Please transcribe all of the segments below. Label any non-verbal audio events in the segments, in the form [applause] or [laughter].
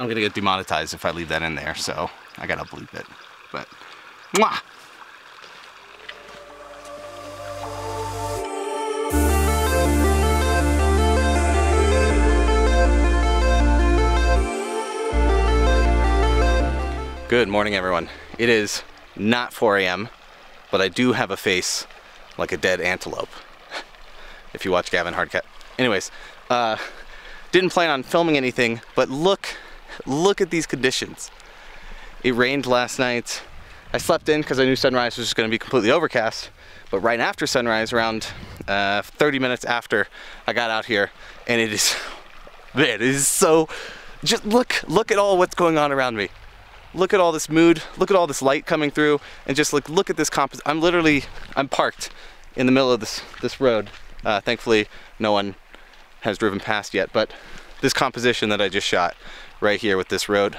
I'm gonna get demonetized if I leave that in there, so I gotta bleep it. But, mwah! Good morning, everyone. It is not 4 a.m., but I do have a face like a dead antelope. [laughs] if you watch Gavin Hardcastle. Anyways, uh, didn't plan on filming anything, but look, look at these conditions. It rained last night. I slept in because I knew sunrise was just going to be completely overcast. But right after sunrise, around uh, 30 minutes after I got out here, and it is, man, it is so. Just look, look at all what's going on around me. Look at all this mood. Look at all this light coming through, and just like look at this comp. I'm literally, I'm parked in the middle of this this road. Uh, thankfully, no one has driven past yet, but this composition that I just shot right here with this road.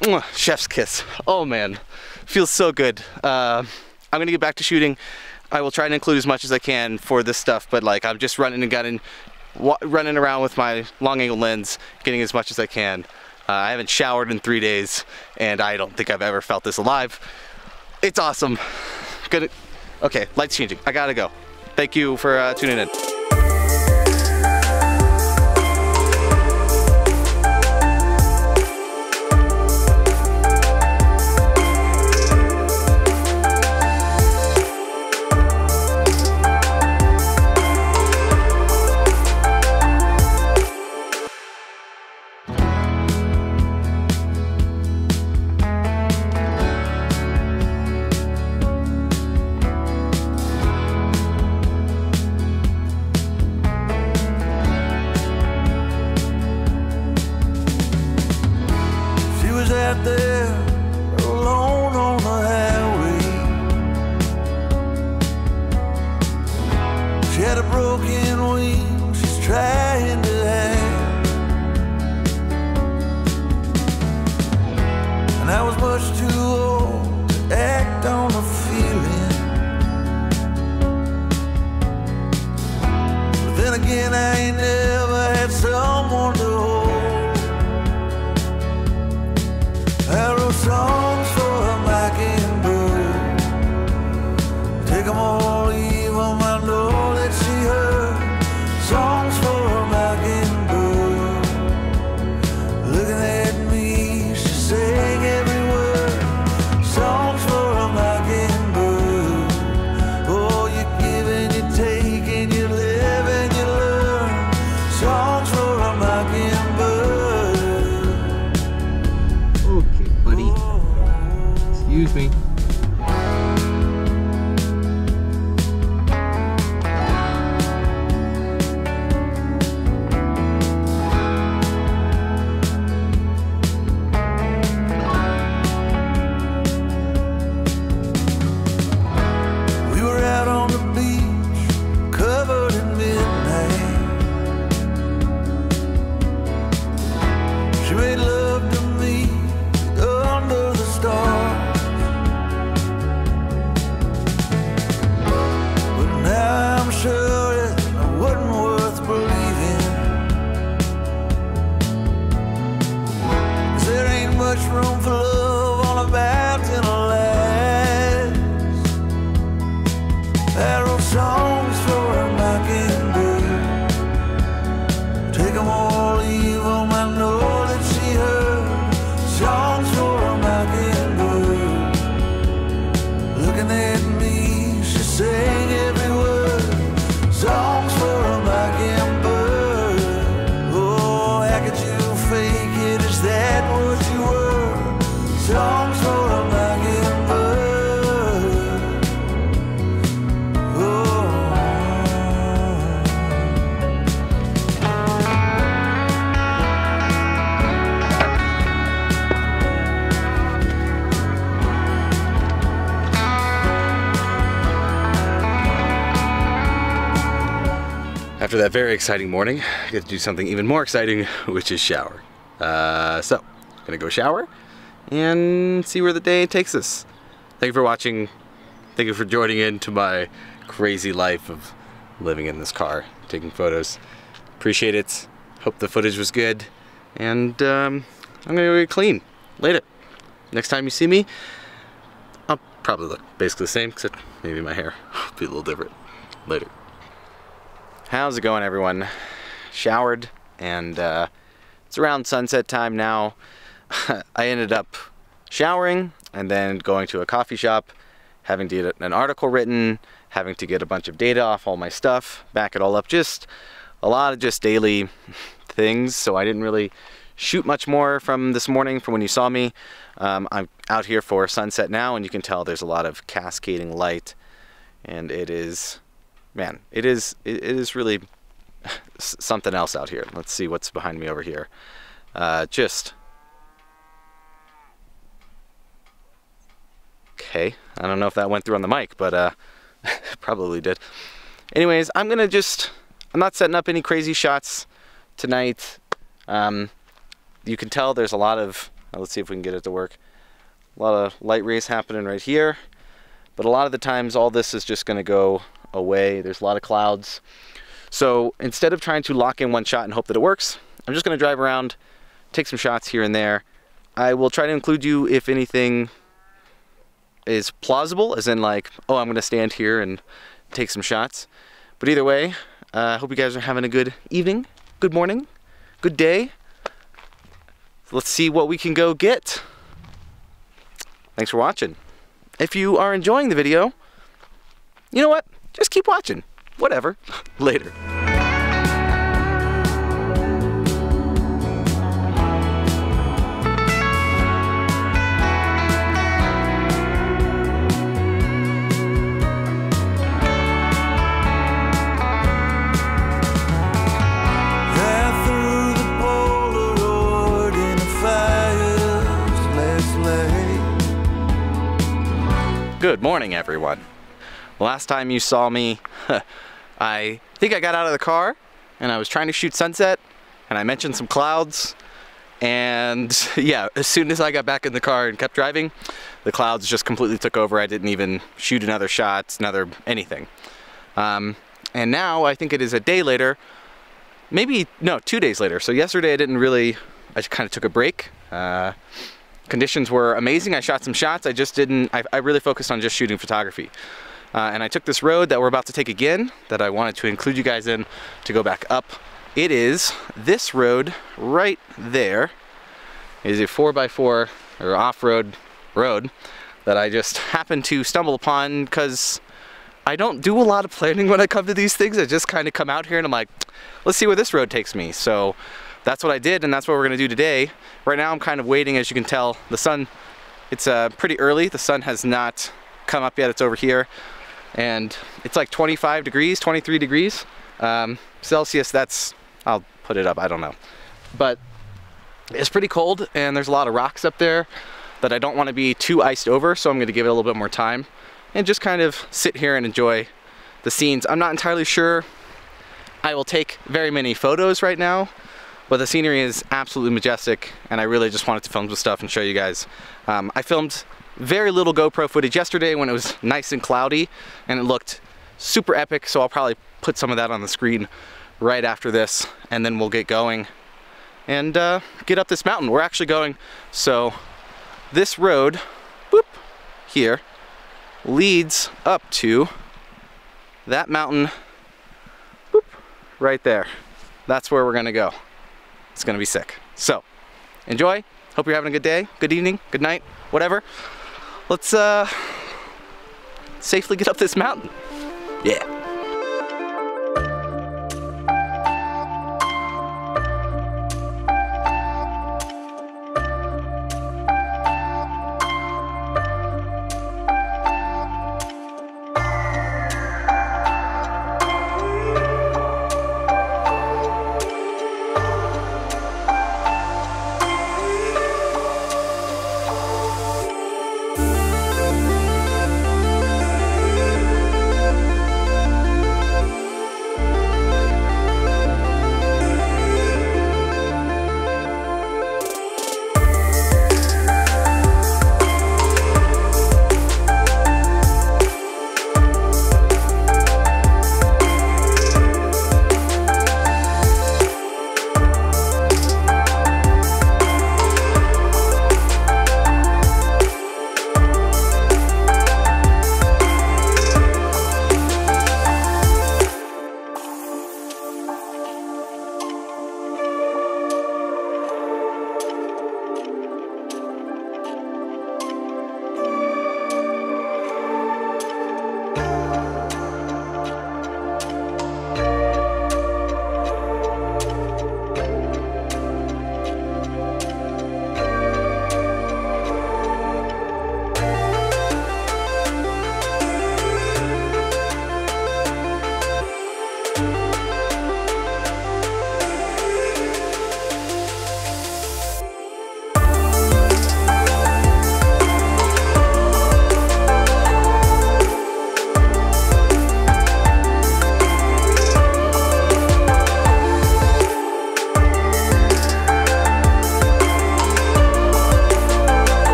Mwah, chef's kiss. Oh man, feels so good. Uh, I'm gonna get back to shooting. I will try and include as much as I can for this stuff, but like I'm just running and gunning, running around with my long angle lens, getting as much as I can. Uh, I haven't showered in three days, and I don't think I've ever felt this alive. It's awesome. Gonna, okay, lights changing. I gotta go. Thank you for uh, tuning in. After that very exciting morning, I get to do something even more exciting, which is shower. Uh, so, gonna go shower and see where the day takes us. Thank you for watching. Thank you for joining in to my crazy life of living in this car, taking photos. Appreciate it. Hope the footage was good. And um, I'm gonna go get clean later. Next time you see me, I'll probably look basically the same, except maybe my hair [laughs] will be a little different later. How's it going, everyone? Showered, and uh, it's around sunset time now. [laughs] I ended up showering and then going to a coffee shop, having to get an article written, having to get a bunch of data off all my stuff, back it all up. Just a lot of just daily [laughs] things. So I didn't really shoot much more from this morning from when you saw me. Um, I'm out here for sunset now, and you can tell there's a lot of cascading light, and it is man, it is it is really something else out here. Let's see what's behind me over here. Uh, just okay. I don't know if that went through on the mic, but uh, [laughs] probably did. Anyways, I'm gonna just I'm not setting up any crazy shots tonight. Um, you can tell there's a lot of let's see if we can get it to work. A lot of light rays happening right here. But a lot of the times all this is just gonna go away. There's a lot of clouds. So instead of trying to lock in one shot and hope that it works, I'm just gonna drive around, take some shots here and there. I will try to include you if anything is plausible, as in like, oh, I'm gonna stand here and take some shots. But either way, I uh, hope you guys are having a good evening, good morning, good day. Let's see what we can go get. Thanks for watching. If you are enjoying the video, you know what? Just keep watching. Whatever. [laughs] Later. Good morning, everyone. Last time you saw me, [laughs] I think I got out of the car and I was trying to shoot sunset and I mentioned some clouds and [laughs] yeah, as soon as I got back in the car and kept driving, the clouds just completely took over. I didn't even shoot another shot, another anything. Um, and now I think it is a day later, maybe, no, two days later. So yesterday I didn't really, I just kind of took a break. Uh, conditions were amazing. I shot some shots. I just didn't, I, I really focused on just shooting photography. Uh, and I took this road that we're about to take again that I wanted to include you guys in to go back up. It is this road right there. Is a 4x4 or off-road road that I just [laughs] happened to stumble upon because I don't do a lot of planning when I come to these things. I just kind of come out here and I'm like, let's see where this road takes me. So that's what I did and that's what we're gonna do today. Right now I'm kind of waiting, as you can tell, the sun, it's uh, pretty early. The sun has not come up yet, it's over here and it's like 25 degrees, 23 degrees. Um, Celsius, that's, I'll put it up, I don't know. But it's pretty cold and there's a lot of rocks up there that I don't want to be too iced over, so I'm going to give it a little bit more time and just kind of sit here and enjoy the scenes. I'm not entirely sure I will take very many photos right now, but the scenery is absolutely majestic and I really just wanted to film some stuff and show you guys. Um, I filmed very little GoPro footage yesterday when it was nice and cloudy and it looked super epic so I'll probably put some of that on the screen right after this and then we'll get going and uh, get up this mountain. We're actually going, so this road, whoop, here, leads up to that mountain, whoop, right there. That's where we're gonna go. It's gonna be sick. So, enjoy. Hope you're having a good day, good evening, good night, whatever let's uh, safely get up this mountain. Yeah.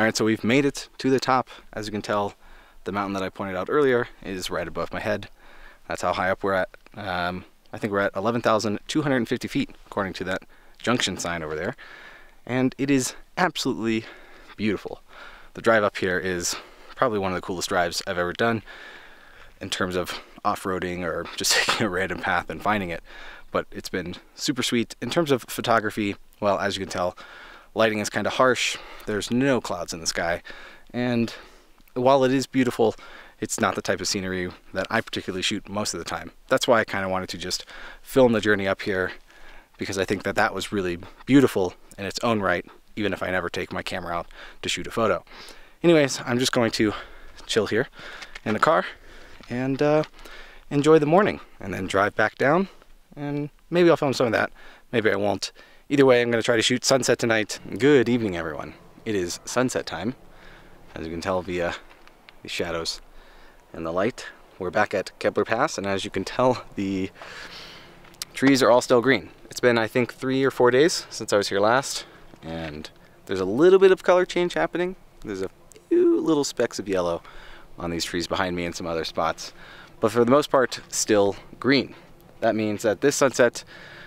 All right, so we've made it to the top. As you can tell, the mountain that I pointed out earlier is right above my head. That's how high up we're at. Um, I think we're at 11,250 feet, according to that junction sign over there. And it is absolutely beautiful. The drive up here is probably one of the coolest drives I've ever done in terms of off-roading or [laughs] just taking a random path and finding it. But it's been super sweet. In terms of photography, well, as you can tell, lighting is kind of harsh. There's no clouds in the sky. And while it is beautiful, it's not the type of scenery that I particularly shoot most of the time. That's why I kind of wanted to just film the journey up here because I think that that was really beautiful in its own right, even if I never take my camera out to shoot a photo. Anyways, I'm just going to chill here in the car and uh, enjoy the morning and then drive back down and maybe I'll film some of that. Maybe I won't. Either way, I'm going to try to shoot sunset tonight. Good evening, everyone. It is sunset time, as you can tell via the shadows and the light. We're back at Kebler Pass, and as you can tell, the trees are all still green. It's been, I think, three or four days since I was here last, and there's a little bit of color change happening. There's a few little specks of yellow on these trees behind me and some other spots, but for the most part, still green. That means that this sunset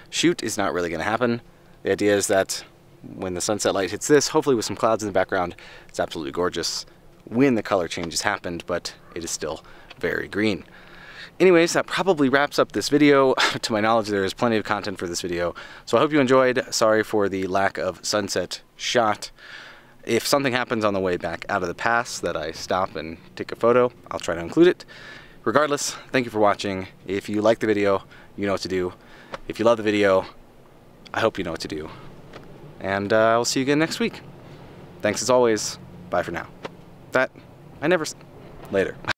shoot is not really going to happen. The idea is that when the sunset light hits this, hopefully with some clouds in the background, it's absolutely gorgeous when the color changes happened, but it is still very green. Anyways, that probably wraps up this video. [laughs] to my knowledge, there is plenty of content for this video. So I hope you enjoyed. Sorry for the lack of sunset shot. If something happens on the way back out of the pass that I stop and take a photo, I'll try to include it. Regardless, thank you for watching. If you like the video, you know what to do. If you love the video, I hope you know what to do. And uh, I'll see you again next week. Thanks as always. Bye for now. That, I never, later. [laughs]